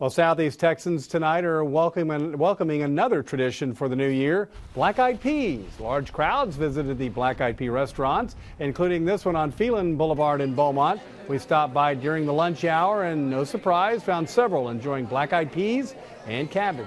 Well, Southeast Texans tonight are welcoming, welcoming another tradition for the new year Black Eyed Peas. Large crowds visited the Black Eyed Pea restaurants, including this one on Phelan Boulevard in Beaumont. We stopped by during the lunch hour and, no surprise, found several enjoying black eyed peas and cabbage.